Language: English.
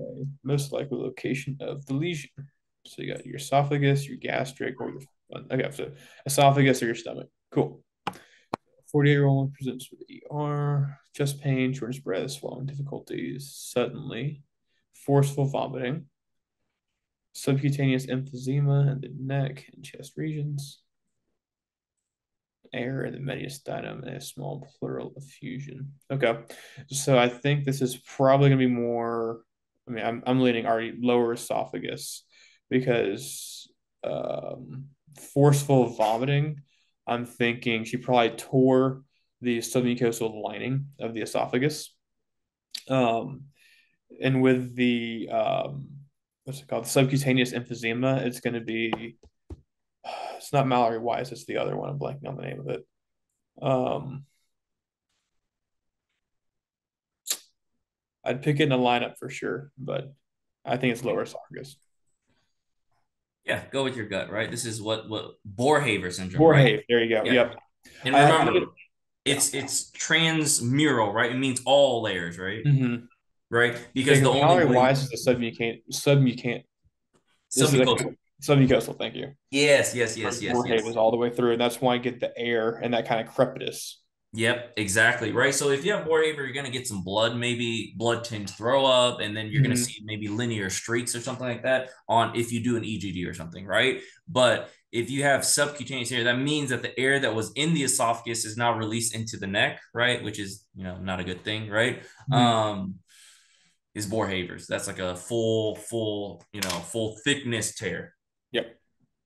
Okay. Most likely location of the lesion. So you got your esophagus, your gastric, or your okay, so esophagus or your stomach. Cool. 48 year old presents with ER, chest pain, shortness of breath, swallowing difficulties, suddenly, forceful vomiting, subcutaneous emphysema in the neck and chest regions, air in the mediastinum, and a small pleural effusion. Okay, so I think this is probably going to be more. I mean, I'm, I'm leaning already lower esophagus because um, forceful vomiting. I'm thinking she probably tore the submucosal lining of the esophagus. Um, and with the um, what's it called? Subcutaneous emphysema. It's going to be. It's not Mallory Weiss. It's the other one. I'm blanking on the name of it. Um, I'd pick it in a lineup for sure, but I think it's lower esophagus. Yeah, go with your gut, right? This is what what Boerhaave syndrome. Boerhaave, right? there you go. Yeah. Yep. And remember, I, I, it's it's transmural, right? It means all layers, right? Mm-hmm. Right, because the only way... Weiss is the submucant submucant submucosal. Submucosal, thank you. Yes, yes, yes, yes. Boerhaave yes. is all the way through, and that's why I get the air and that kind of crepitus. Yep, exactly. Right. So if you have Boerhaave, you're going to get some blood, maybe blood tinged throw up, and then you're mm-hmm. going to see maybe linear streaks or something like that on if you do an EGD or something, right? But if you have subcutaneous air, that means that the air that was in the esophagus is now released into the neck, right? Which is, you know, not a good thing, right? Mm-hmm. Um, is Boerhaave's. That's like a full, full, you know, full thickness tear. Yep.